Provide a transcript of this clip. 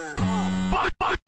Oh. Fuck, fuck.